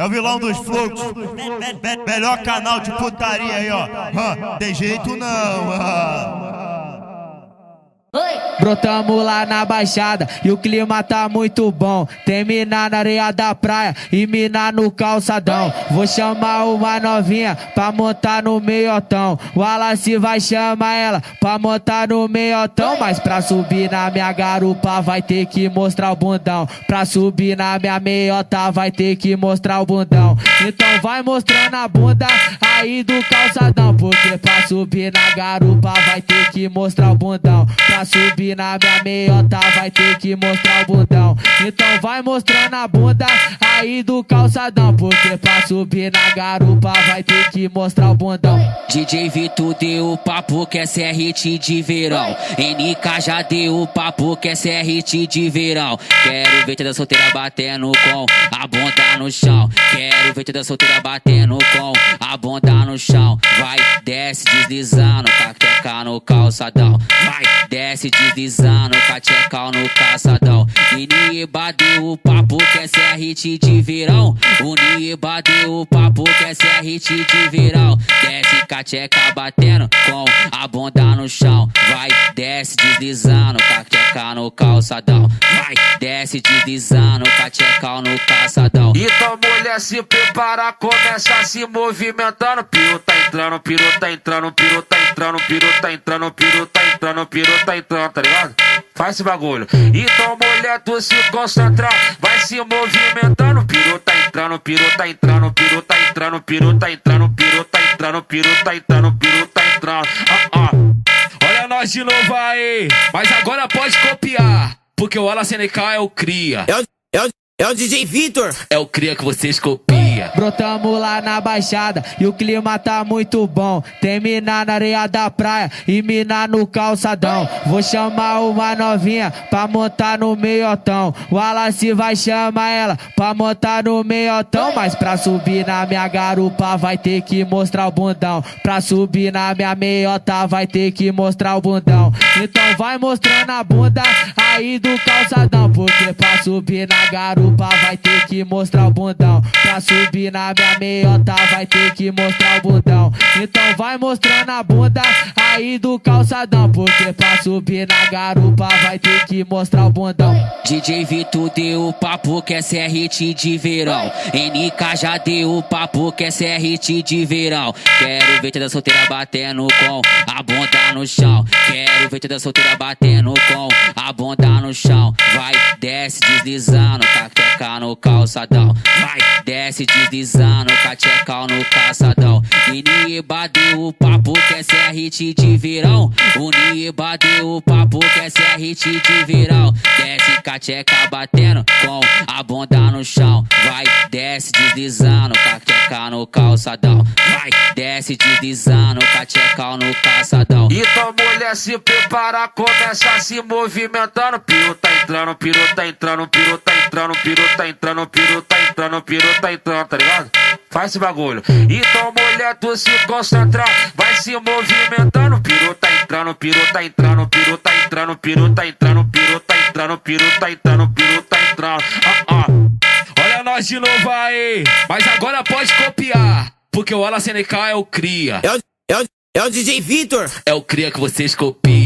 É o vilão dos fluxos. Melhor canal de putaria aí, ó. Tem jeito não. hã. Brotamos lá na baixada e o clima tá muito bom. Tem mina na areia da praia e mina no calçadão. Vou chamar uma novinha pra montar no meiotão. O Wallace vai chamar ela pra montar no meiotão. Mas pra subir na minha garupa vai ter que mostrar o bundão. Pra subir na minha meiota vai ter que mostrar o bundão. Então vai mostrando a bunda aí do calçadão. Porque pra subir na garupa vai ter que mostrar o bundão. Pra subir na minha meiota vai ter que mostrar o bundão. Então vai mostrando a bunda aí do calçadão. Porque pra subir na garupa vai ter que mostrar o bundão. DJ Vitor deu o papo que é hit de verão. NK já deu o papo que é hit de verão. Quero ver toda solteira batendo com a bunda no chão. Quero ver toda solteira batendo com a bunda no chão. Vai, desce deslizando, caqueca no calçadão. Vai, desce deslizando, caqueca no calçadão. E Nieba deu o papo que essa é hit de verão. O papo que essa é hit de verão. Desce cacheca batendo com a bunda no chão. Vai, desce deslizando, no calçadão. Vai, desce deslizando, cacheca no calçadão. Então mulher se prepara, começa a se movimentando. Piru tá entrando, piru tá entrando, piru tá entrando, piru tá entrando, piru tá entrando, piru tá entrando, tá ligado? Faz esse bagulho. Então mulher, tu se concentra, vai se movimentando. Piru tá entrando, piru tá entrando, piru tá entrando, piru tá entrando, piru tá entrando, piru tá entrando, piru tá entrando. Ah, ah. Nós de novo aí, mas agora pode copiar, porque o Ala CNK é o cria. É o, é o, é o DJ Vitor. É o cria que vocês copiam. Brotamos lá na baixada e o clima tá muito bom. Tem mina na areia da praia e mina no calçadão. Vou chamar uma novinha pra montar no meiotão. O Wallace vai chamar ela pra montar no meiotão. Mas pra subir na minha garupa vai ter que mostrar o bundão. Pra subir na minha meiota vai ter que mostrar o bundão. Então vai mostrando a bunda aí do calçadão. Porque pra subir na garupa vai ter que mostrar o bundão. Pra subir na minha meiota vai ter que mostrar o bundão. Então vai mostrando a bunda aí do calçadão. Porque pra subir na garupa vai ter que mostrar o bundão. DJ Vitor deu o papo que essa é hit de verão. NK já deu o papo que essa é hit de verão. Quero ver toda solteira batendo com a bunda no chão. Quero ver toda solteira batendo com a bunda no chão. Vai, desce deslizando, caqueca no calçadão. Vai, desce deslizando, caqueca no calçadão. Nieba deu o papo que essa é hit de verão. O Nieba deu o papo que essa é hit de verão. Desce cacheca batendo com a bunda no chão. Vai, desce deslizando, cacheca no calçadão. Vai, desce deslizando, cacheca no calçadão. Então mulher se prepara, começa a se movimentando. Piru tá entrando, piru tá entrando, piru tá entrando, piru tá entrando, piru tá entrando, piru tá entrando, tá ligado? Faz esse bagulho. Então mulher, tu se concentra, vai se movimentando. Piru tá entrando, piru tá entrando, piru tá entrando, piru tá entrando, piru tá entrando, piru tá entrando, piru tá entrando. Ah, ah. Olha nós de novo aí, mas agora pode copiar, porque o Ala CNK é o cria. É o, é o, é o DJ Vitor. É o cria que vocês copiam.